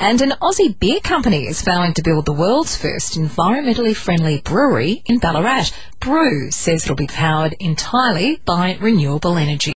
And an Aussie beer company is vowing to build the world's first environmentally friendly brewery in Ballarat. Broo says it'll be powered entirely by renewable energy.